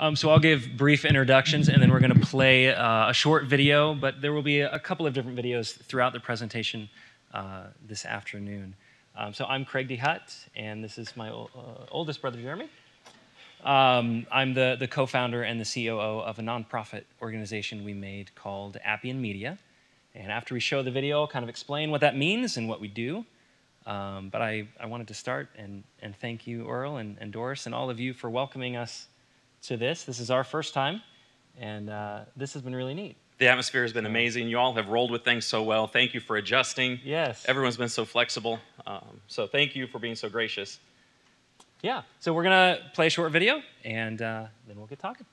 Um, so I'll give brief introductions and then we're going to play uh, a short video, but there will be a, couple of different videos throughout the presentation uh, this afternoon. Um, so I'm Craig DeHutt, and this is my uh, oldest brother, Jeremy. Um, I'm the, the co founder and the COO of a nonprofit organization we made called Appian Media. And after we show the video, I'll kind of explain what that means and what we do. Um, but I, I wanted to start and, and thank you, Earl and, and Doris, and all of you for welcoming us to this. This is our first time, and uh, this has been really neat. The atmosphere has been amazing. You all have rolled with things so well. Thank you for adjusting. Yes. Everyone's been so flexible. Um, so thank you for being so gracious. Yeah. So we're going to play a short video, and uh, then we'll get talking.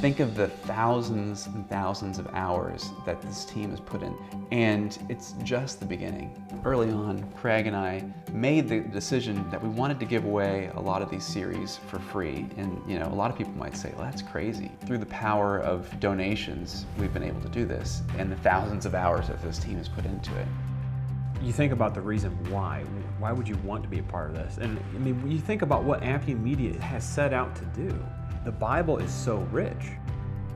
Think of the thousands and thousands of hours that this team has put in, and it's just the beginning. Early on, Craig and I made the decision that we wanted to give away a lot of these series for free, and you know, a lot of people might say, well, that's crazy. Through the power of donations, we've been able to do this, and the thousands of hours that this team has put into it you think about the reason why. Why would you want to be a part of this? And I mean, you think about what Appian Media has set out to do, the Bible is so rich.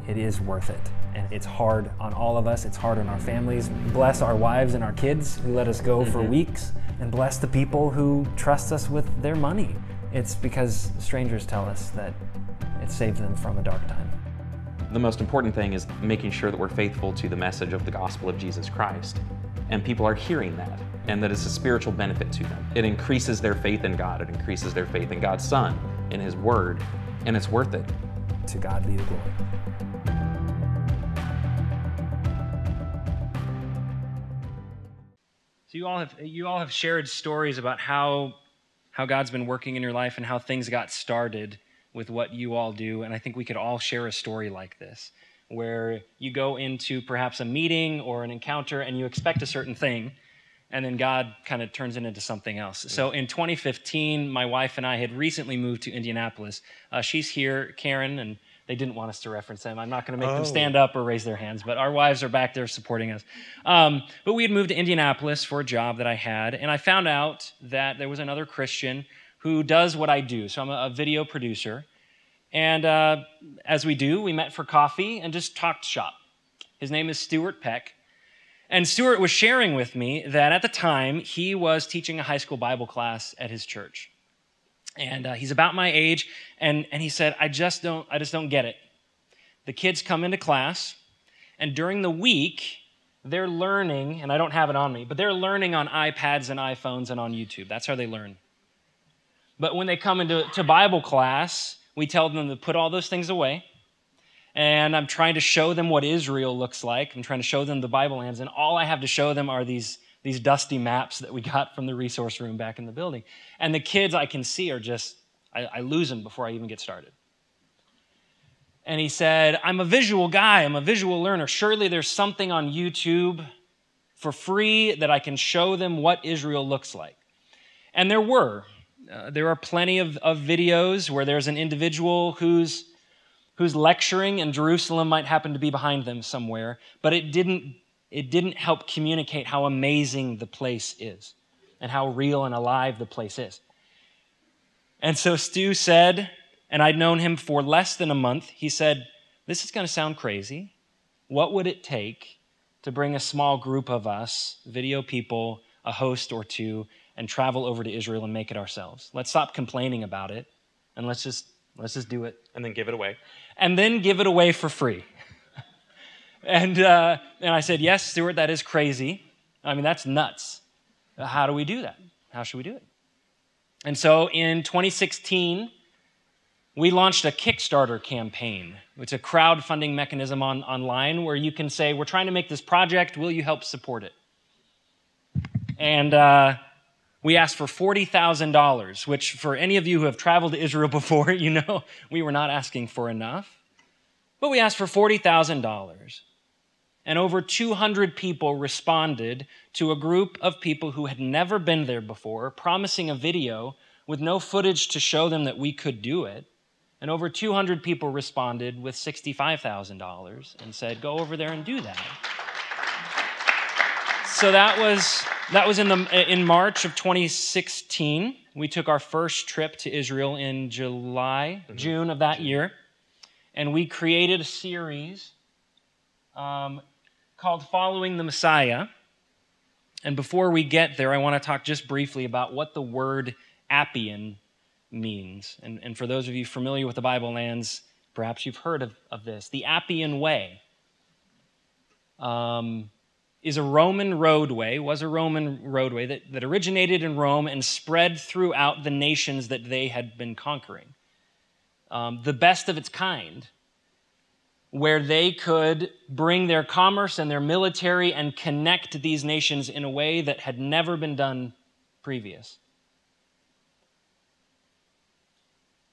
It is worth it. And it's hard on all of us, it's hard on our families. Bless our wives and our kids who let us go mm-hmm. for weeks, and bless the people who trust us with their money. It's because strangers tell us that it saved them from a dark time. The most important thing is making sure that we're faithful to the message of the gospel of Jesus Christ. And people are hearing that, and that it's a spiritual benefit to them. It increases their faith in God, it increases their faith in God's Son, in His Word, and it's worth it. To God be the glory. So you all have you all have shared stories about how how God's been working in your life and how things got started with what you all do and I think we could all share a story like this where you go into perhaps a meeting or an encounter and you expect a certain thing and then God kind of turns it into something else. So in 2015, my wife and I had recently moved to Indianapolis. Uh, she's here, Karen, and they didn't want us to reference them. I'm not going to make oh. them stand up or raise their hands, but our wives are back there supporting us. Um, but we had moved to Indianapolis for a job that I had, and I found out that there was another Christian who does what I do. So I'm a, a video producer. And uh, as we do, we met for coffee and just talked shop. His name is Stuart Peck. And Stuart was sharing with me that at the time he was teaching a high school Bible class at his church. And uh, he's about my age, and, and he said, I just don't, I just don't get it. The kids come into class, and during the week, they're learning, and I don't have it on me, but they're learning on iPads and iPhones and on YouTube. That's how they learn. But when they come into to Bible class, we tell them to put all those things away and I'm trying to show them what Israel looks like. I'm trying to show them the Bible lands, and all I have to show them are these, these dusty maps that we got from the resource room back in the building. And the kids I can see are just, I, I lose them before I even get started. And he said, I'm a visual guy, I'm a visual learner. Surely there's something on YouTube for free that I can show them what Israel looks like. And there were. Uh, there are plenty of, of videos where there's an individual who's whose lecturing in Jerusalem might happen to be behind them somewhere, but it didn't, it didn't help communicate how amazing the place is and how real and alive the place is. And so Stu said, and I'd known him for less than a month, he said, This is going to sound crazy. What would it take to bring a small group of us, video people, a host or two, and travel over to Israel and make it ourselves? Let's stop complaining about it and let's just let's just do it. And then give it away and then give it away for free. and, uh, and I said, Yes, Stuart, that is crazy. I mean, that's nuts. How do we do that? How should we do it? And so in 2016, we launched a Kickstarter campaign. It's a crowdfunding mechanism on, online where you can say, We're trying to make this project. Will you help support it? And uh, we asked for $40,000, which for any of you who have traveled to Israel before, you know we were not asking for enough. But we asked for $40,000. And over 200 people responded to a group of people who had never been there before, promising a video with no footage to show them that we could do it. And over 200 people responded with $65,000 and said, go over there and do that. So that was, that was in, the, in March of 2016. We took our first trip to Israel in July, mm-hmm. June of that year. And we created a series um, called Following the Messiah. And before we get there, I want to talk just briefly about what the word Appian means. And, and for those of you familiar with the Bible lands, perhaps you've heard of, of this. The Appian Way um, is a Roman roadway, was a Roman roadway that, that originated in Rome and spread throughout the nations that they had been conquering. Um, the best of its kind, where they could bring their commerce and their military and connect these nations in a way that had never been done previous.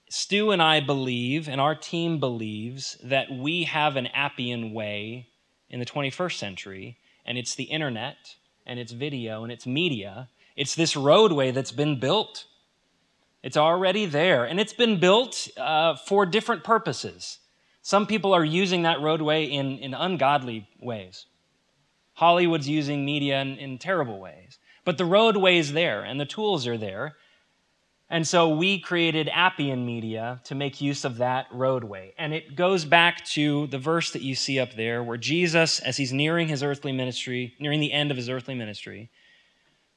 Stu and I believe, and our team believes, that we have an Appian way in the 21st century, and it's the internet, and it's video, and it's media. It's this roadway that's been built. It's already there, and it's been built uh, for different purposes. Some people are using that roadway in, in ungodly ways. Hollywood's using media in, in terrible ways. But the roadway is there, and the tools are there, and so we created Appian Media to make use of that roadway. And it goes back to the verse that you see up there, where Jesus, as he's nearing his earthly ministry, nearing the end of his earthly ministry,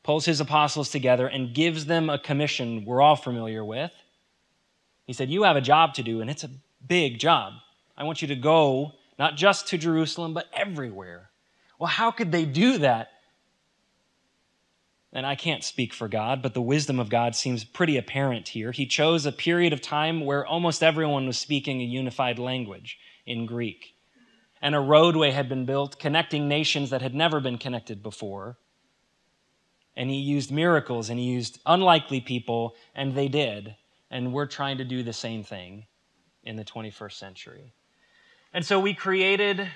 pulls his apostles together and gives them a commission we're all familiar with. He said, You have a job to do, and it's a big job. I want you to go not just to Jerusalem, but everywhere. Well, how could they do that? And I can't speak for God, but the wisdom of God seems pretty apparent here. He chose a period of time where almost everyone was speaking a unified language in Greek. And a roadway had been built connecting nations that had never been connected before. And he used miracles and he used unlikely people, and they did. And we're trying to do the same thing in the 21st century. And so we created,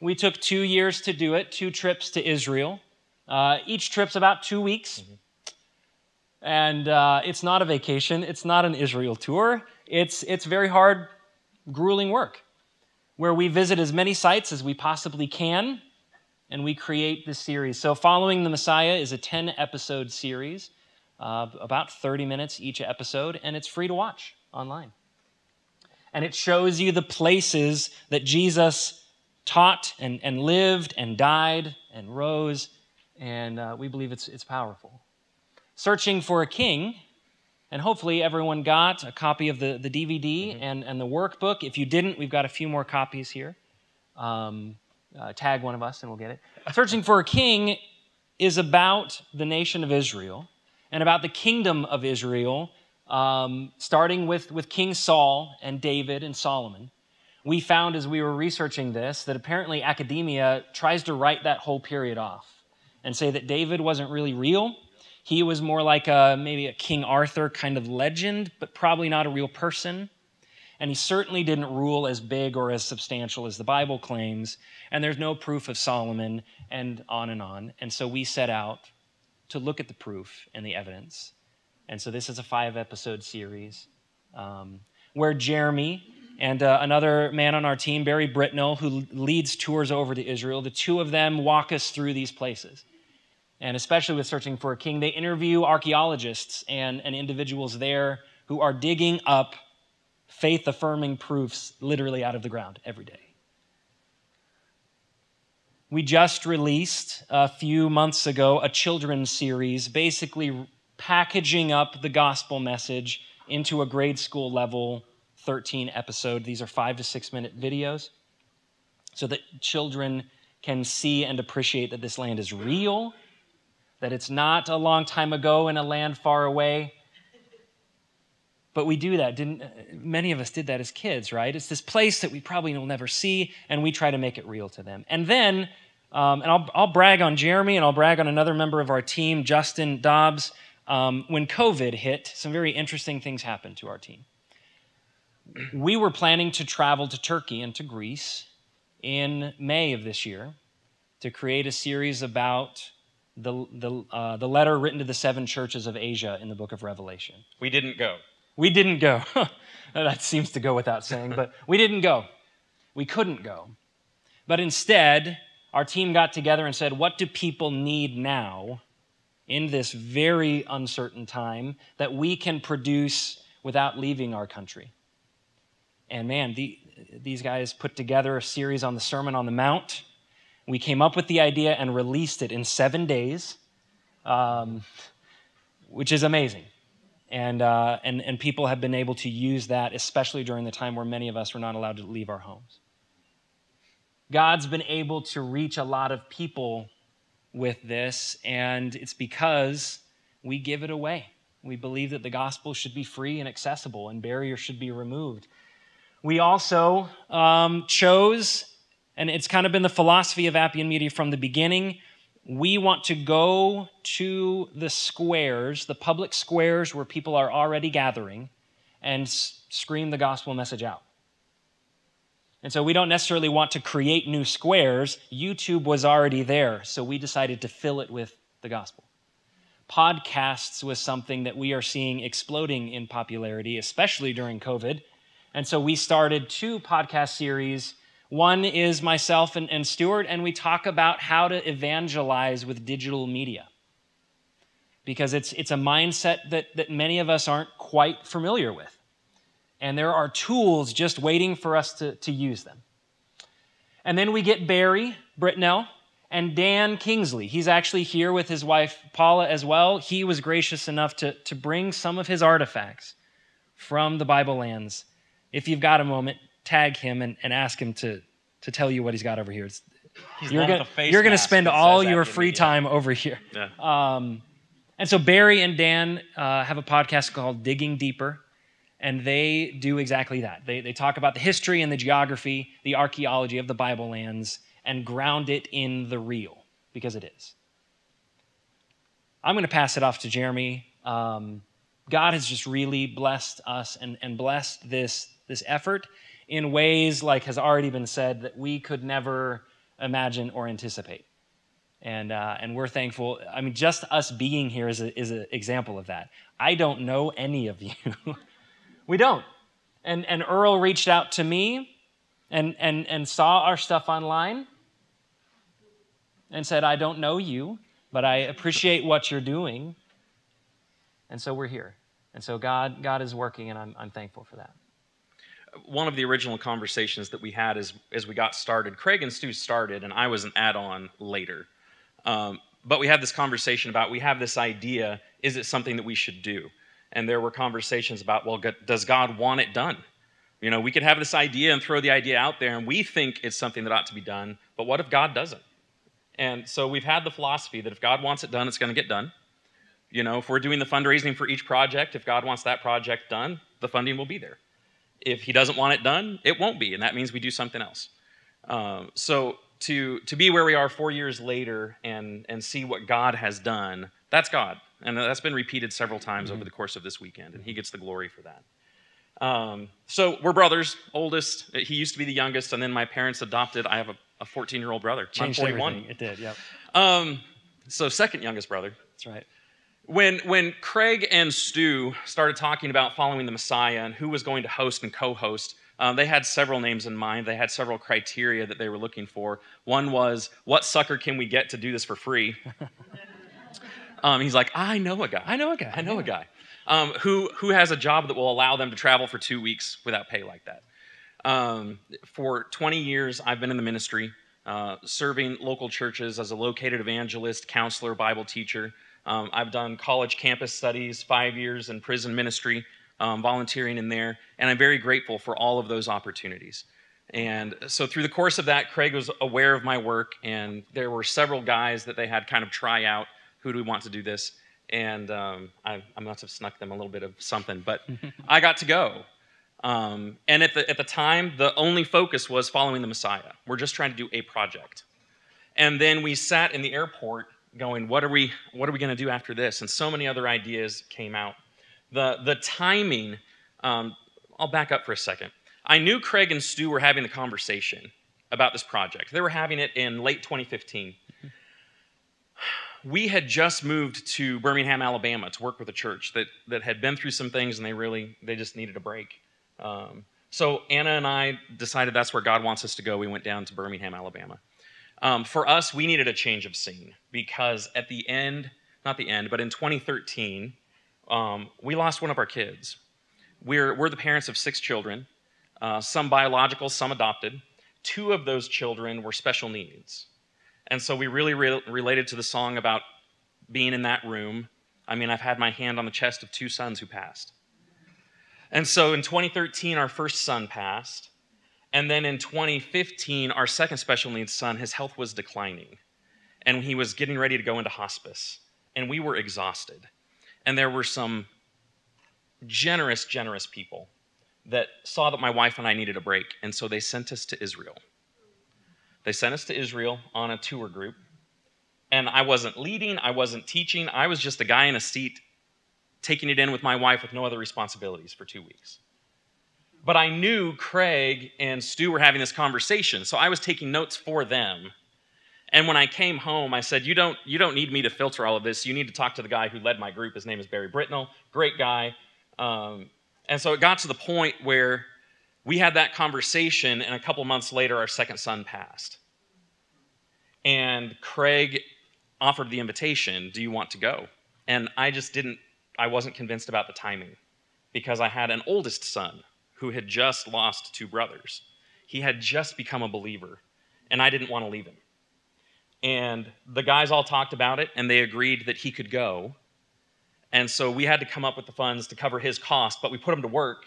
we took two years to do it, two trips to Israel. Uh, each trip's about two weeks. Mm-hmm. And uh, it's not a vacation, it's not an Israel tour. It's, it's very hard, grueling work where we visit as many sites as we possibly can and we create this series. So, Following the Messiah is a 10 episode series, uh, about 30 minutes each episode, and it's free to watch online. And it shows you the places that Jesus taught and, and lived and died and rose and uh, we believe it's, it's powerful. Searching for a King, and hopefully everyone got a copy of the, the DVD mm-hmm. and, and the workbook. If you didn't, we've got a few more copies here. Um, uh, tag one of us and we'll get it. Searching for a King is about the nation of Israel and about the kingdom of Israel, um, starting with, with King Saul and David and Solomon. We found as we were researching this that apparently academia tries to write that whole period off and say that David wasn't really real. He was more like a, maybe a King Arthur kind of legend, but probably not a real person. And he certainly didn't rule as big or as substantial as the Bible claims. And there's no proof of Solomon, and on and on. And so we set out to look at the proof and the evidence. And so this is a five episode series um, where Jeremy and uh, another man on our team, Barry Britnell, who leads tours over to Israel, the two of them walk us through these places and especially with Searching for a King, they interview archaeologists and, and individuals there who are digging up faith affirming proofs literally out of the ground every day. We just released a few months ago a children's series, basically packaging up the gospel message into a grade school level 13 episode. These are five to six minute videos so that children can see and appreciate that this land is real that it's not a long time ago in a land far away. But we do that. Didn't many of us did that as kids, right? It's this place that we probably will never see, and we try to make it real to them. And then, um, and I'll, I'll brag on Jeremy, and I'll brag on another member of our team, Justin Dobbs. Um, when COVID hit, some very interesting things happened to our team. We were planning to travel to Turkey and to Greece in May of this year to create a series about the, the, uh, the letter written to the seven churches of Asia in the book of Revelation. We didn't go. We didn't go. that seems to go without saying, but we didn't go. We couldn't go. But instead, our team got together and said, What do people need now in this very uncertain time that we can produce without leaving our country? And man, the, these guys put together a series on the Sermon on the Mount. We came up with the idea and released it in seven days, um, which is amazing. And, uh, and, and people have been able to use that, especially during the time where many of us were not allowed to leave our homes. God's been able to reach a lot of people with this, and it's because we give it away. We believe that the gospel should be free and accessible, and barriers should be removed. We also um, chose, and it's kind of been the philosophy of Appian Media from the beginning, we want to go to the squares, the public squares where people are already gathering, and scream the gospel message out. And so we don't necessarily want to create new squares. YouTube was already there, so we decided to fill it with the gospel. Podcasts was something that we are seeing exploding in popularity, especially during COVID. And so we started two podcast series. One is myself and, and Stuart, and we talk about how to evangelize with digital media. Because it's, it's a mindset that, that many of us aren't quite familiar with. And there are tools just waiting for us to, to use them. And then we get Barry Britnell and Dan Kingsley. He's actually here with his wife Paula as well. He was gracious enough to, to bring some of his artifacts from the Bible lands if you've got a moment, tag him and, and ask him to, to tell you what he's got over here. It's, you're gonna, you're gonna spend all your free time over here. Yeah. Um, and so Barry and Dan uh, have a podcast called Digging Deeper, and they do exactly that. They, they talk about the history and the geography, the archaeology of the Bible lands, and ground it in the real, because it is. I'm going to pass it off to Jeremy. Um, God has just really blessed us and, and blessed this this effort in ways, like has already been said, that we could never imagine or anticipate. And, uh, and we're thankful. I mean, just us being here is, is an example of that. I don't know any of you. we don't. And, and Earl reached out to me and, and, and saw our stuff online and said, I don't know you, but I appreciate what you're doing. And so we're here. And so God, God is working, and I'm, I'm thankful for that one of the original conversations that we had as, as we got started, Craig and Stu started, and I was an add on later. Um, but we had this conversation about we have this idea is it something that we should do? And there were conversations about, well, does God want it done? You know, we could have this idea and throw the idea out there, and we think it's something that ought to be done, but what if God doesn't? And so we've had the philosophy that if God wants it done, it's going to get done. You know, if we're doing the fundraising for each project, if God wants that project done, the funding will be there. If he doesn't want it done, it won't be, and that means we do something else. Um, so to to be where we are four years later and and see what God has done, that's God, and that's been repeated several times mm-hmm. over the course of this weekend, and He gets the glory for that. Um, so we're brothers, oldest. He used to be the youngest, and then my parents adopted. I have a 14 year old brother. Changed I'm 41. Everything. It did, yep. Um, so second youngest brother. That's right. When, when Craig and Stu started talking about following the Messiah and who was going to host and co host, um, they had several names in mind. They had several criteria that they were looking for. One was, what sucker can we get to do this for free? um, he's like, I know a guy. I know a guy. I know a guy. Um, who, who has a job that will allow them to travel for two weeks without pay like that. Um, for 20 years, I've been in the ministry, uh, serving local churches as a located evangelist, counselor, Bible teacher. Um, I've done college campus studies, five years in prison ministry, um, volunteering in there, and I'm very grateful for all of those opportunities. And so through the course of that, Craig was aware of my work, and there were several guys that they had kind of try out who do we want to do this. And um, I, I, must have snuck them a little bit of something, but I got to go. Um, and at the, at the time, the only focus was following the Messiah. We're just trying to do a project. And then we sat in the airport going, what are we, what are we going to do after this? And so many other ideas came out. The, the timing, um, I'll back up for a second. I knew Craig and Stu were having the conversation about this project. They were having it in late 2015. we had just moved to Birmingham, Alabama to work with a church that, that had been through some things and they really, they just needed a break. Um, so Anna and I decided that's where God wants us to go. We went down to Birmingham, Alabama. Um, for us, we needed a change of scene because at the end, not the end, but in 2013, um, we lost one of our kids. We're, we're the parents of six children, uh, some biological, some adopted. Two of those children were special needs. And so we really re- related to the song about being in that room. I mean, I've had my hand on the chest of two sons who passed. And so in 2013, our first son passed. And then in 2015, our second special needs son, his health was declining. And he was getting ready to go into hospice. And we were exhausted. And there were some generous, generous people that saw that my wife and I needed a break. And so they sent us to Israel. They sent us to Israel on a tour group. And I wasn't leading, I wasn't teaching, I was just a guy in a seat taking it in with my wife with no other responsibilities for two weeks. But I knew Craig and Stu were having this conversation, so I was taking notes for them. And when I came home, I said, you don't, you don't need me to filter all of this. You need to talk to the guy who led my group. His name is Barry Britnell, great guy. Um, and so it got to the point where we had that conversation, and a couple months later, our second son passed. And Craig offered the invitation Do you want to go? And I just didn't, I wasn't convinced about the timing because I had an oldest son who had just lost two brothers. He had just become a believer, and I didn't want to leave him. And the guys all talked about it, and they agreed that he could go. And so we had to come up with the funds to cover his cost, but we put him to work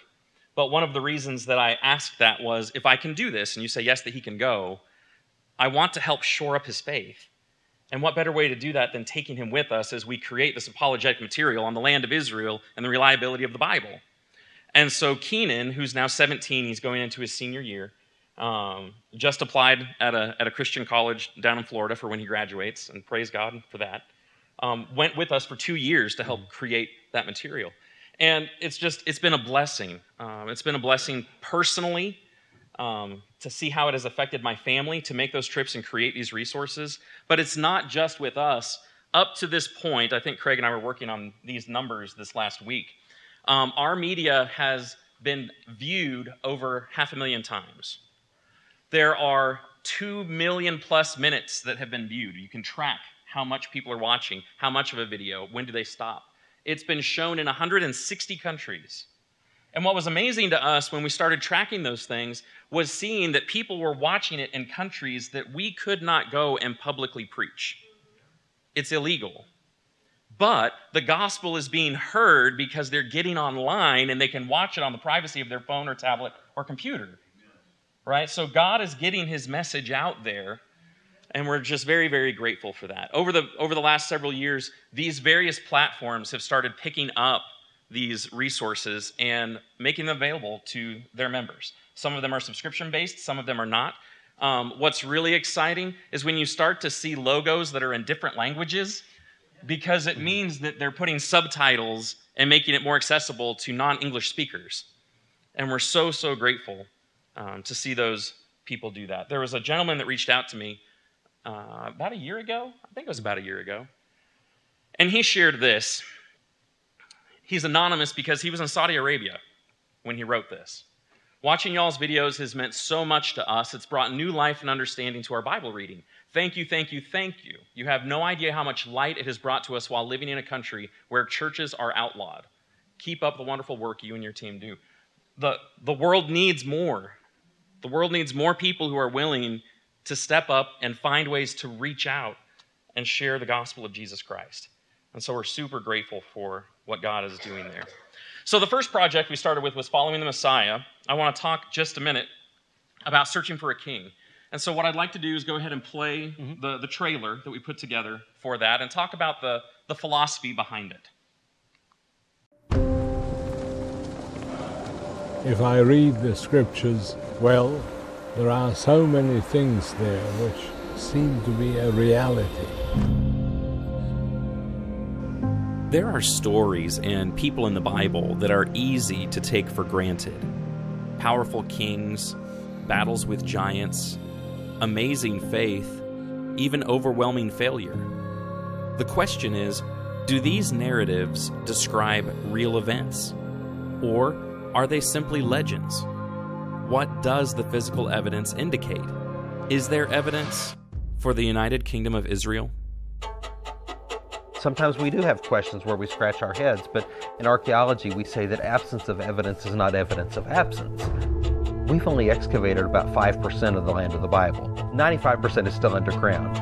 but one of the reasons that I asked that was if I can do this, and you say yes, that he can go, I want to help shore up his faith. And what better way to do that than taking him with us as we create this apologetic material on the land of Israel and the reliability of the Bible? And so Keenan, who's now 17, he's going into his senior year, um, just applied at a, at a Christian college down in Florida for when he graduates, and praise God for that. Um, went with us for two years to help create that material. And it's just, it's been a blessing. Um, it's been a blessing personally um, to see how it has affected my family to make those trips and create these resources. But it's not just with us. Up to this point, I think Craig and I were working on these numbers this last week. Um, our media has been viewed over half a million times. There are two million plus minutes that have been viewed. You can track how much people are watching, how much of a video, when do they stop. It's been shown in 160 countries. And what was amazing to us when we started tracking those things was seeing that people were watching it in countries that we could not go and publicly preach. It's illegal. But the gospel is being heard because they're getting online and they can watch it on the privacy of their phone or tablet or computer. Right? So God is getting his message out there and we're just very very grateful for that over the over the last several years these various platforms have started picking up these resources and making them available to their members some of them are subscription based some of them are not um, what's really exciting is when you start to see logos that are in different languages because it means that they're putting subtitles and making it more accessible to non-english speakers and we're so so grateful um, to see those people do that there was a gentleman that reached out to me uh, about a year ago. I think it was about a year ago. And he shared this. He's anonymous because he was in Saudi Arabia when he wrote this. Watching y'all's videos has meant so much to us. It's brought new life and understanding to our Bible reading. Thank you, thank you, thank you. You have no idea how much light it has brought to us while living in a country where churches are outlawed. Keep up the wonderful work you and your team do. The, the world needs more. The world needs more people who are willing to step up and find ways to reach out and share the gospel of Jesus Christ. And so we're super grateful for what God is doing there. So the first project we started with was Following the Messiah. I want to talk just a minute about searching for a king. And so what I'd like to do is go ahead and play mm-hmm. the, the trailer that we put together for that and talk about the, the philosophy behind it. If I read the scriptures well, there are so many things there which seem to be a reality. There are stories and people in the Bible that are easy to take for granted. Powerful kings, battles with giants, amazing faith, even overwhelming failure. The question is do these narratives describe real events? Or are they simply legends? What does the physical evidence indicate? Is there evidence for the United Kingdom of Israel? Sometimes we do have questions where we scratch our heads, but in archaeology we say that absence of evidence is not evidence of absence. We've only excavated about 5% of the land of the Bible. 95% is still underground.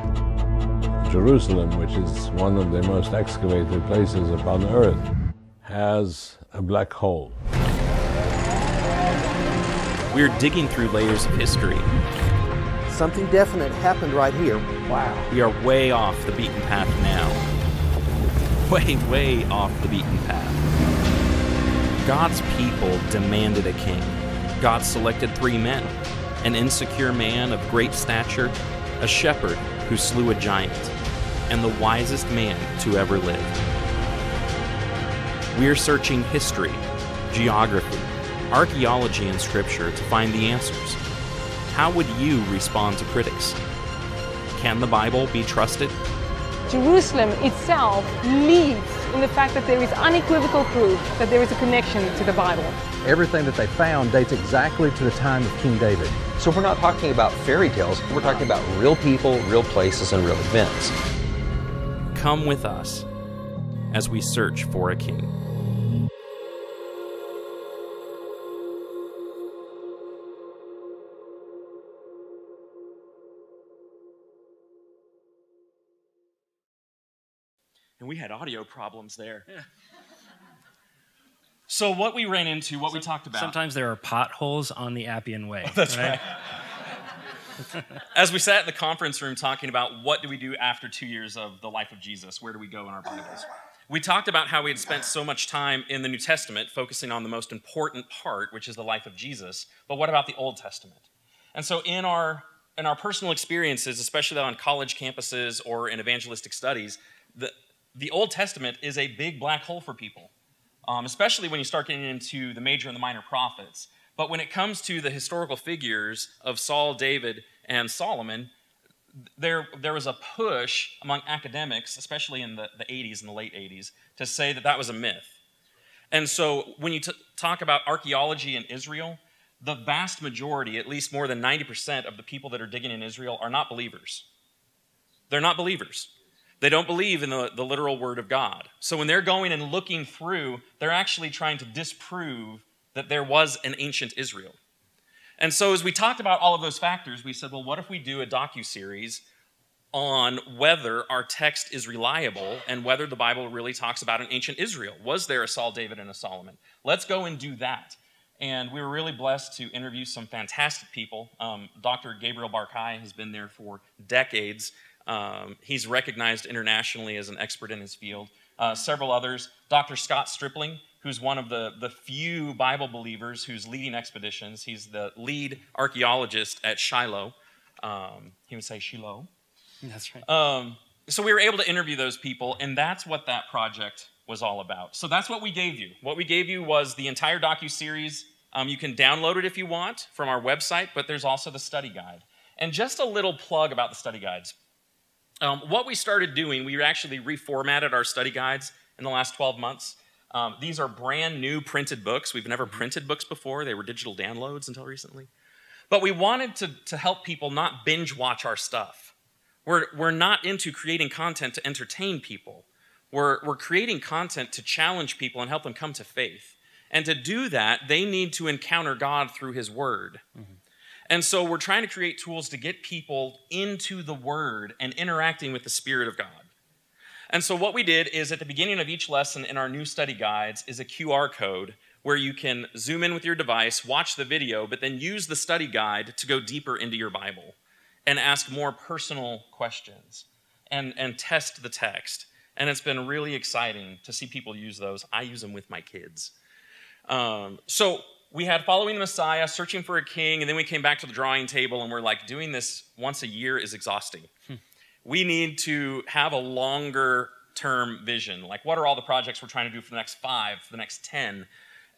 Jerusalem, which is one of the most excavated places upon earth, has a black hole. We're digging through layers of history. Something definite happened right here. Wow. We are way off the beaten path now. Way, way off the beaten path. God's people demanded a king. God selected three men an insecure man of great stature, a shepherd who slew a giant, and the wisest man to ever live. We are searching history, geography, archaeology, and scripture to find the answers. How would you respond to critics? Can the Bible be trusted? Jerusalem itself leads in the fact that there is unequivocal proof that there is a connection to the Bible. Everything that they found dates exactly to the time of King David. So we're not talking about fairy tales, we're talking about real people, real places, and real events. Come with us as we search for a king. And we had audio problems there. So what we ran into, what we talked about. Sometimes there are potholes on the Appian Way. Oh, that's right. As we sat in the conference room talking about what do we do after two years of the life of Jesus, where do we go in our Bibles? We talked about how we had spent so much time in the New Testament focusing on the most important part, which is the life of Jesus. But what about the Old Testament? And so in our in our personal experiences, especially on college campuses or in evangelistic studies, the, the Old Testament is a big black hole for people, um, especially when you start getting into the major and the minor prophets. But when it comes to the historical figures of Saul, David, and Solomon, there, there was a push among academics, especially in the, the 80s and the late 80s, to say that that was a myth. And so when you talk about archaeology in Israel, the vast majority, at least more than 90% of the people that are digging in Israel, are not believers. They're not believers. They don't believe in the, the literal word of God. So when they're going and looking through, they're actually trying to disprove that there was an ancient Israel. And so as we talked about all of those factors, we said, well, what if we do a docu-series on whether our text is reliable and whether the Bible really talks about an ancient Israel? Was there a Saul, David, and a Solomon? Let's go and do that. And we were really blessed to interview some fantastic people. Um, Dr. Gabriel Barkay has been there for decades um, he's recognized internationally as an expert in his field. Uh, several others. Dr. Scott Stripling, who's one of the, the few Bible believers who's leading expeditions. He's the lead archaeologist at Shiloh. Um, he would say Shiloh. That's right. Um, so we were able to interview those people, and that's what that project was all about. So that's what we gave you. What we gave you was the entire docu series. Um, you can download it if you want from our website, but there's also the study guide. And just a little plug about the study guides. Um, what we started doing, we actually reformatted our study guides in the last 12 months. Um, these are brand new printed books. We've never printed books before, they were digital downloads until recently. But we wanted to, to help people not binge watch our stuff. We're, we're not into creating content to entertain people. We're, we're creating content to challenge people and help them come to faith. And to do that, they need to encounter God through His Word. Mm-hmm. And so we're trying to create tools to get people into the Word and interacting with the Spirit of God. And so what we did is at the beginning of each lesson in our new study guides is a QR code where you can zoom in with your device, watch the video, but then use the study guide to go deeper into your Bible and ask more personal questions and, and test the text. And it's been really exciting to see people use those. I use them with my kids. Um, so we had following the Messiah, searching for a king, and then we came back to the drawing table and we're like, doing this once a year is exhausting. Hmm. We need to have a longer term vision. Like, what are all the projects we're trying to do for the next five, for the next 10?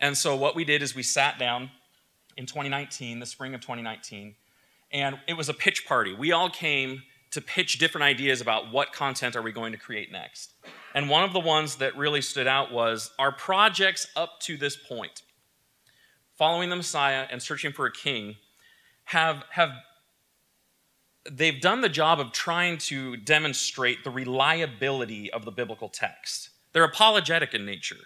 And so, what we did is we sat down in 2019, the spring of 2019, and it was a pitch party. We all came to pitch different ideas about what content are we going to create next. And one of the ones that really stood out was our projects up to this point, following the Messiah and searching for a king, have, have they've done the job of trying to demonstrate the reliability of the biblical text. They're apologetic in nature.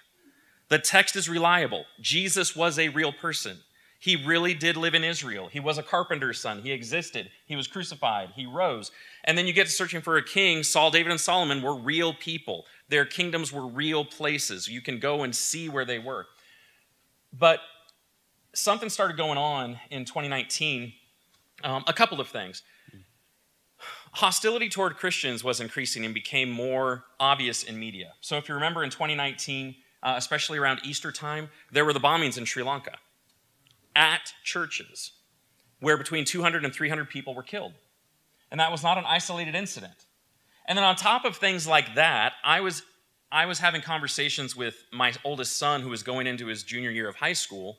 The text is reliable. Jesus was a real person. He really did live in Israel. He was a carpenter's son. He existed. He was crucified. He rose. And then you get to searching for a king. Saul, David, and Solomon were real people. Their kingdoms were real places. You can go and see where they were. But something started going on in 2019. Um, a couple of things. Hostility toward Christians was increasing and became more obvious in media. So, if you remember in 2019, uh, especially around Easter time, there were the bombings in Sri Lanka at churches where between 200 and 300 people were killed. And that was not an isolated incident. And then on top of things like that, I was I was having conversations with my oldest son who was going into his junior year of high school,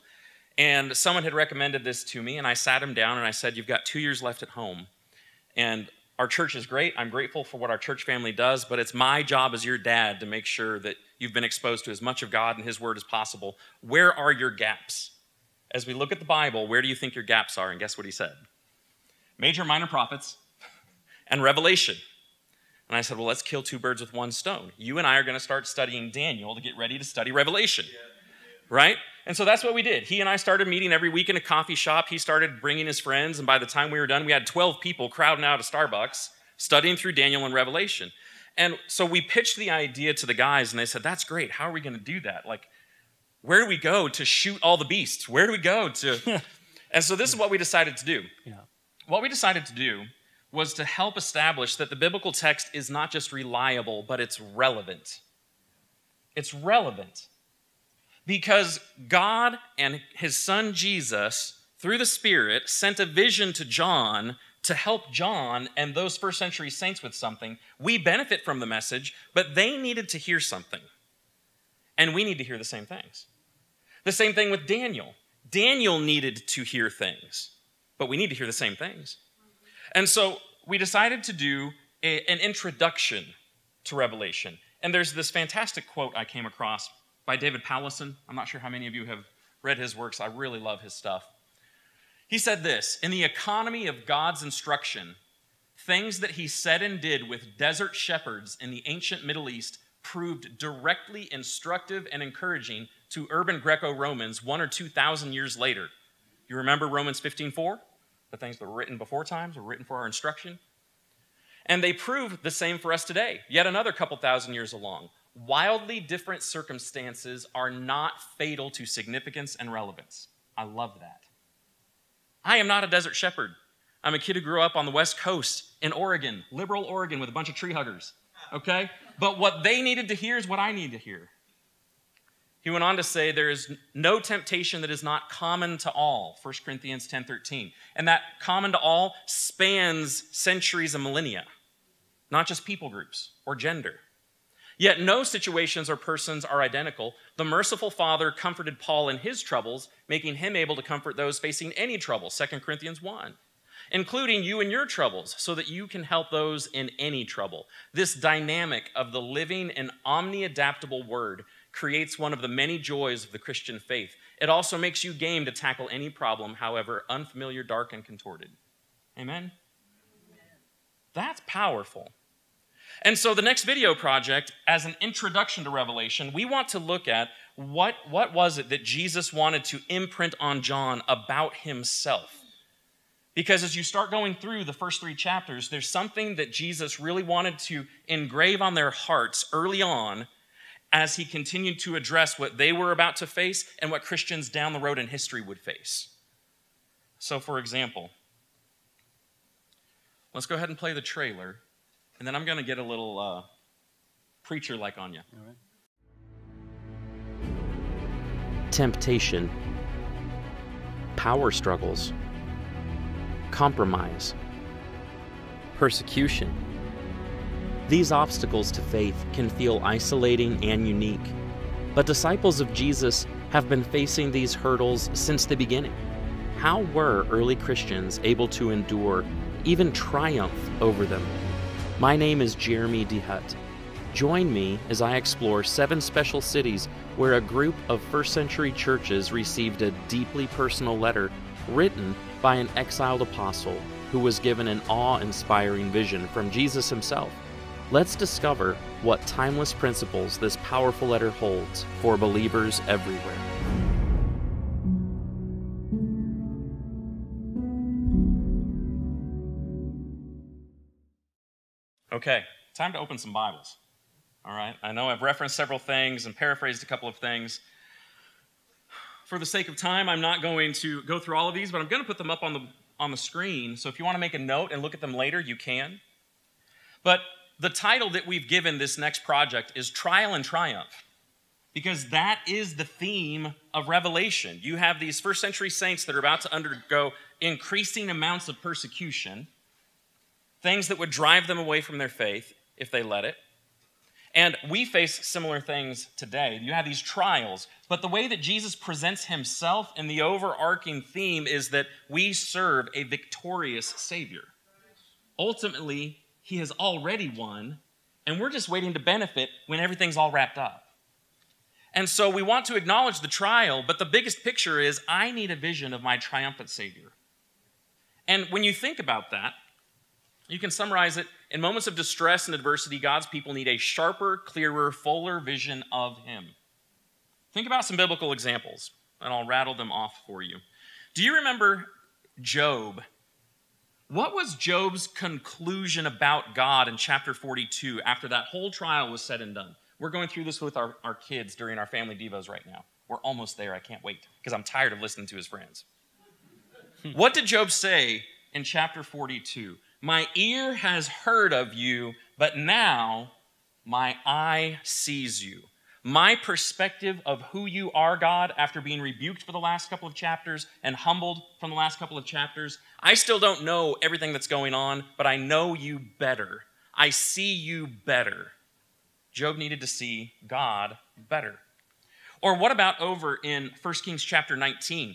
and someone had recommended this to me, and I sat him down and I said, You've got two years left at home. And our church is great. I'm grateful for what our church family does, but it's my job as your dad to make sure that you've been exposed to as much of God and His Word as possible. Where are your gaps? As we look at the Bible, where do you think your gaps are? And guess what he said? Major, minor prophets, and Revelation. And I said, Well, let's kill two birds with one stone. You and I are going to start studying Daniel to get ready to study Revelation. Right? And so that's what we did. He and I started meeting every week in a coffee shop. He started bringing his friends, and by the time we were done, we had 12 people crowding out of Starbucks studying through Daniel and Revelation. And so we pitched the idea to the guys, and they said, That's great. How are we going to do that? Like, where do we go to shoot all the beasts? Where do we go to? and so this is what we decided to do. Yeah. What we decided to do was to help establish that the biblical text is not just reliable, but it's relevant. It's relevant. Because God and his son Jesus, through the Spirit, sent a vision to John to help John and those first century saints with something. We benefit from the message, but they needed to hear something. And we need to hear the same things. The same thing with Daniel. Daniel needed to hear things, but we need to hear the same things. And so we decided to do a, an introduction to Revelation. And there's this fantastic quote I came across by David Powlison. I'm not sure how many of you have read his works. I really love his stuff. He said this In the economy of God's instruction, things that he said and did with desert shepherds in the ancient Middle East proved directly instructive and encouraging to urban Greco Romans one or two thousand years later. You remember Romans 15:4? The things that were written before times were written for our instruction. And they prove the same for us today, yet another couple thousand years along. Wildly different circumstances are not fatal to significance and relevance. I love that. I am not a desert shepherd. I'm a kid who grew up on the West Coast in Oregon, liberal Oregon, with a bunch of tree huggers. Okay? But what they needed to hear is what I need to hear. He went on to say there is no temptation that is not common to all, 1 Corinthians 10:13. And that common to all spans centuries and millennia, not just people groups or gender. Yet no situations or persons are identical. The merciful Father comforted Paul in his troubles, making him able to comfort those facing any trouble, 2 Corinthians 1 including you and your troubles, so that you can help those in any trouble. This dynamic of the living and omni adaptable word creates one of the many joys of the Christian faith. It also makes you game to tackle any problem, however unfamiliar, dark, and contorted. Amen? That's powerful. And so, the next video project, as an introduction to Revelation, we want to look at what, what was it that Jesus wanted to imprint on John about himself. Because as you start going through the first three chapters, there's something that Jesus really wanted to engrave on their hearts early on as he continued to address what they were about to face and what Christians down the road in history would face. So, for example, let's go ahead and play the trailer, and then I'm going to get a little uh, preacher like on you. Temptation, power struggles, compromise, persecution these obstacles to faith can feel isolating and unique, but disciples of Jesus have been facing these hurdles since the beginning. How were early Christians able to endure even triumph over them. My name is Jeremy DeHutt. Join me as I explore seven special cities where a group of first century churches received a deeply personal letter written by an exiled apostle who was given an awe inspiring vision from Jesus himself. Let's discover what timeless principles this powerful letter holds for believers everywhere. Okay, time to open some Bibles. All right, I know I've referenced several things and paraphrased a couple of things. For the sake of time, I'm not going to go through all of these, but I'm going to put them up on the, on the screen. So if you want to make a note and look at them later, you can. But the title that we've given this next project is Trial and Triumph, because that is the theme of Revelation. You have these first century saints that are about to undergo increasing amounts of persecution, things that would drive them away from their faith if they let it. And we face similar things today. You have these trials, but the way that Jesus presents himself in the overarching theme is that we serve a victorious Savior. Ultimately, he has already won, and we're just waiting to benefit when everything's all wrapped up. And so we want to acknowledge the trial, but the biggest picture is I need a vision of my triumphant Savior. And when you think about that, you can summarize it in moments of distress and adversity, God's people need a sharper, clearer, fuller vision of Him. Think about some biblical examples, and I'll rattle them off for you. Do you remember Job? What was Job's conclusion about God in chapter 42 after that whole trial was said and done? We're going through this with our, our kids during our family Devos right now. We're almost there. I can't wait because I'm tired of listening to his friends. what did Job say in chapter 42? My ear has heard of you, but now my eye sees you. My perspective of who you are, God, after being rebuked for the last couple of chapters and humbled from the last couple of chapters, I still don't know everything that's going on, but I know you better. I see you better. Job needed to see God better. Or what about over in 1 Kings chapter 19?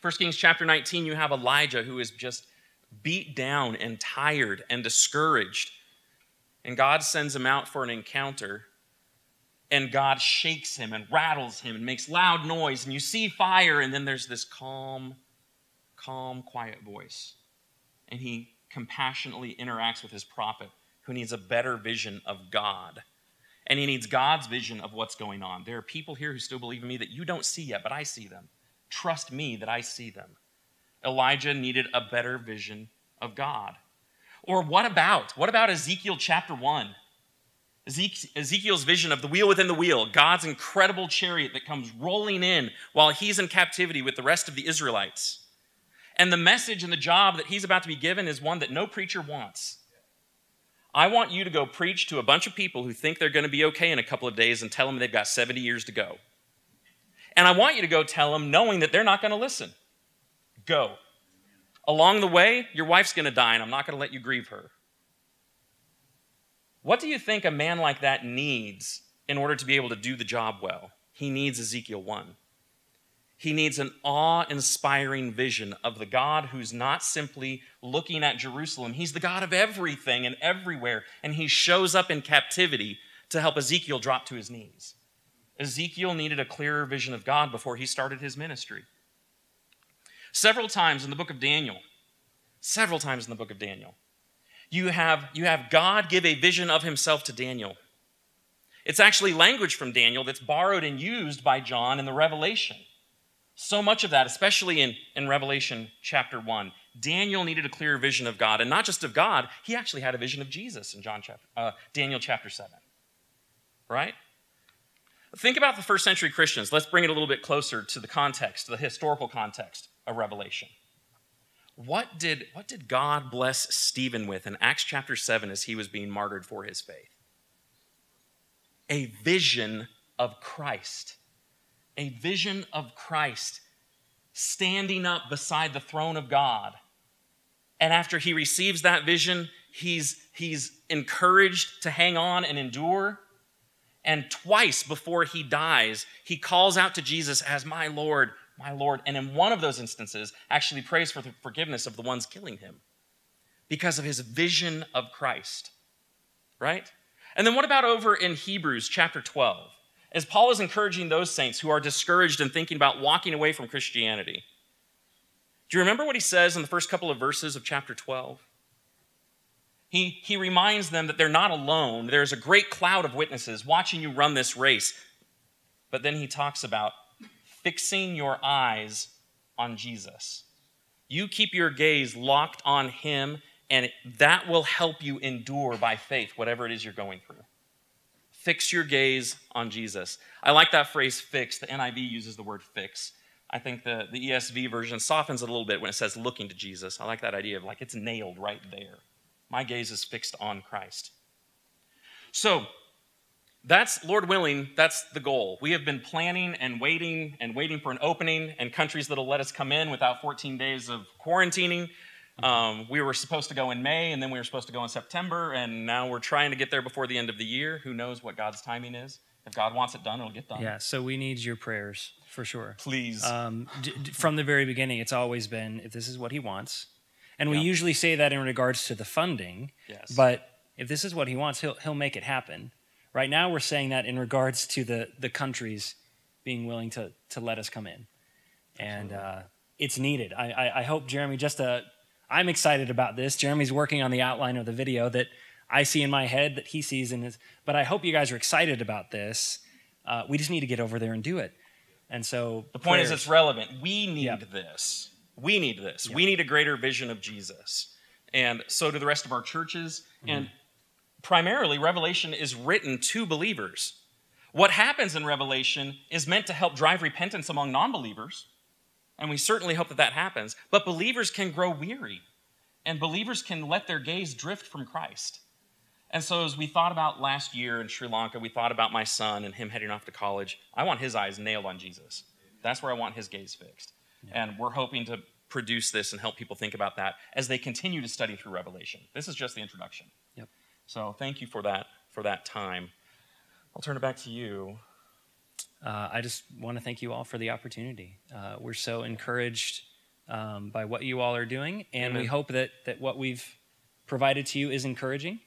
1 Kings chapter 19, you have Elijah who is just beat down and tired and discouraged. And God sends him out for an encounter. And God shakes him and rattles him and makes loud noise. And you see fire, and then there's this calm, calm, quiet voice. And he compassionately interacts with his prophet who needs a better vision of God. And he needs God's vision of what's going on. There are people here who still believe in me that you don't see yet, but I see them. Trust me that I see them. Elijah needed a better vision of God. Or what about? What about Ezekiel chapter 1? Ezekiel's vision of the wheel within the wheel, God's incredible chariot that comes rolling in while he's in captivity with the rest of the Israelites. And the message and the job that he's about to be given is one that no preacher wants. I want you to go preach to a bunch of people who think they're going to be okay in a couple of days and tell them they've got 70 years to go. And I want you to go tell them knowing that they're not going to listen. Go. Along the way, your wife's going to die, and I'm not going to let you grieve her. What do you think a man like that needs in order to be able to do the job well? He needs Ezekiel 1. He needs an awe inspiring vision of the God who's not simply looking at Jerusalem. He's the God of everything and everywhere, and he shows up in captivity to help Ezekiel drop to his knees. Ezekiel needed a clearer vision of God before he started his ministry. Several times in the book of Daniel, several times in the book of Daniel, you have, you have God give a vision of himself to Daniel. It's actually language from Daniel that's borrowed and used by John in the Revelation. So much of that, especially in, in Revelation chapter 1, Daniel needed a clear vision of God, and not just of God, he actually had a vision of Jesus in John chapter, uh, Daniel chapter 7. Right? Think about the first century Christians. Let's bring it a little bit closer to the context, the historical context of Revelation. What did, what did God bless Stephen with in Acts chapter 7 as he was being martyred for his faith? A vision of Christ. A vision of Christ standing up beside the throne of God. And after he receives that vision, he's, he's encouraged to hang on and endure. And twice before he dies, he calls out to Jesus as my Lord, my Lord. And in one of those instances, actually prays for the forgiveness of the ones killing him. because of his vision of Christ, right? And then what about over in Hebrews chapter 12? As Paul is encouraging those saints who are discouraged and thinking about walking away from Christianity. Do you remember what he says in the first couple of verses of chapter 12? He, he reminds them that they're not alone. There's a great cloud of witnesses watching you run this race. But then he talks about fixing your eyes on Jesus. You keep your gaze locked on him, and that will help you endure by faith, whatever it is you're going through. Fix your gaze on Jesus. I like that phrase fix. The NIV uses the word fix. I think the, the ESV version softens it a little bit when it says looking to Jesus. I like that idea of like it's nailed right there. My gaze is fixed on Christ. So, that's, Lord willing, that's the goal. We have been planning and waiting and waiting for an opening and countries that'll let us come in without 14 days of quarantining. Um, we were supposed to go in May and then we were supposed to go in September, and now we're trying to get there before the end of the year. Who knows what God's timing is? If God wants it done, it'll get done. Yeah, so we need your prayers for sure. Please. Um, d- d- from the very beginning, it's always been if this is what He wants, and we Yeah. usually say that in regards to the funding. Yes. But if this is what He wants, He'll He'll make it happen. Right now, we're saying that in regards to the the countries being willing to to let us come in, and uh, it's needed. I, I I hope Jeremy just uh, I'm excited about this. Jeremy's working on the outline of the video that I see in my head that he sees in his. But I hope you guys are excited about this. Uh, we just need to get over there and do it. And so The point is, it's relevant. We need Yep. this. We need this. We need a greater vision of Jesus. And so do the rest of our churches. Mm-hmm. And primarily, Revelation is written to believers. What happens in Revelation is meant to help drive repentance among non believers. And we certainly hope that that happens. But believers can grow weary, and believers can let their gaze drift from Christ. And so, as we thought about last year in Sri Lanka, we thought about my son and him heading off to college. I want his eyes nailed on Jesus. That's where I want his gaze fixed. And we're hoping to produce this and help people think about that as they continue to study through Revelation. This is just the introduction. Yep. So, thank you for that for that time. I'll turn it back to you. Uh, I just want to thank you all for the opportunity. Uh, we're so encouraged um, by what you all are doing, and we hope that that what we've provided to you is encouraging.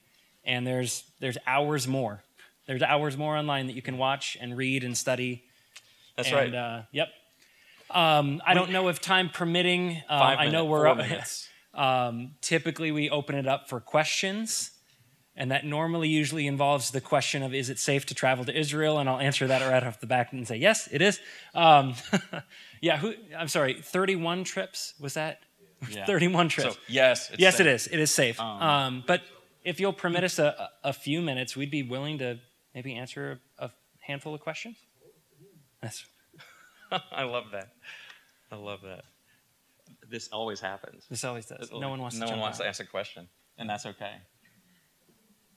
And there's there's hours more. There's hours more online that you can watch and read and study. That's And, right. Uh, yep. Um, I don't know if time permitting. Um, Five I know we're up. minutes. um, typically, we open it up for questions. And that normally usually involves the question of is it safe to travel to Israel? And I'll answer that right off the back and say, yes, it is. Um, yeah, who, I'm sorry, 31 trips? Was that? Yeah. 31 trips. So, yes, it's yes, it safe. is. It is safe. Um, Um, but if you'll permit us a, a few minutes, we'd be willing to maybe answer a, a handful of questions. That's, I love that. I love that. This always happens. This always does. No one wants to No one wants out. to ask a question, and that's okay.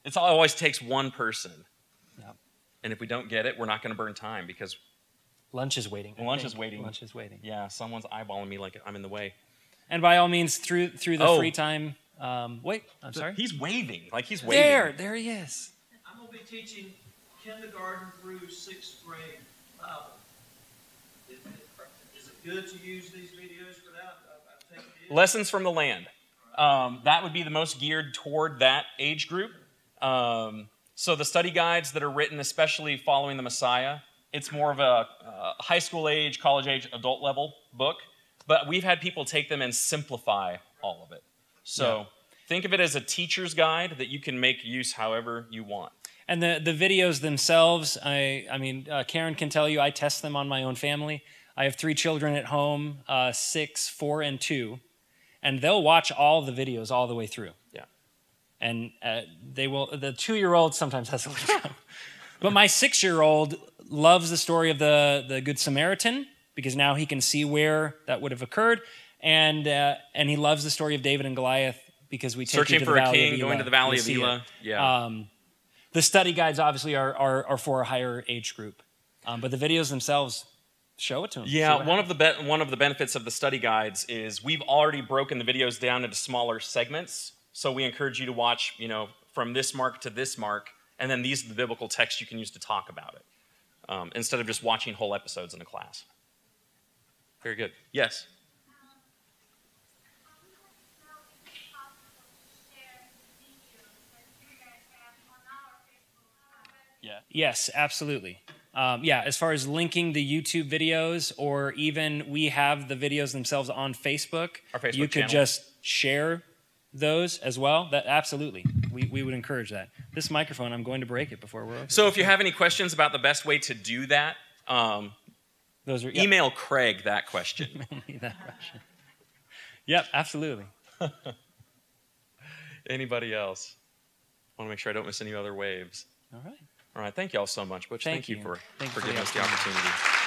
It always takes one person. Yep. And if we don't get it, we're not going to burn time because lunch is waiting. Lunch is waiting. Lunch is waiting. Yeah, someone's eyeballing me like I'm in the way. And by all means, through through the Oh. free time. Um, wait, I'm sorry. He's waving. Like he's waving. There, there he is. I'm going to be teaching kindergarten through sixth grade Bible. Is is it good to use these videos for that? I, I think. Lessons from the land. Um, that would be the most geared toward that age group. Um, so the study guides that are written, especially following the Messiah, it's more of a uh, high school age, college age, adult level book. But we've had people take them and simplify all of it. So Yeah. think of it as a teacher's guide that you can make use however you want. And the, the videos themselves, I, I mean, uh, Karen can tell you, I test them on my own family. I have three children at home uh, six, four, and two. And they'll watch all the videos all the way through. Yeah. And uh, they will, the two year old sometimes has a little trouble. But my six year old loves the story of the, the Good Samaritan because now he can see where that would have occurred. And, uh, and he loves the story of David and Goliath because we take Searching to for the a king, of going to the valley of. Elah. Yeah. Um, the study guides obviously are, are, are for a higher age group, um, but the videos themselves show it to them. Yeah, one of the be- one of the benefits of the study guides is we've already broken the videos down into smaller segments. So we encourage you to watch, you know, from this mark to this mark, and then these are the biblical texts you can use to talk about it, um, instead of just watching whole episodes in a class. Very good. Yes. Yeah. Yes, absolutely. Um, yeah, as far as linking the YouTube videos, or even we have the videos themselves on Facebook. Our Facebook you could channel. just share those as well. That absolutely, we, we would encourage that. This microphone, I'm going to break it before we're over. So if you have any questions about the best way to do that, um, those are yep. email Craig that question. Email me that question. Yep, absolutely. Anybody else? I want to make sure I don't miss any other waves. All right. All right. Thank you all so much, Butch. Thank Thank, you for, Thank for for giving us the opportunity.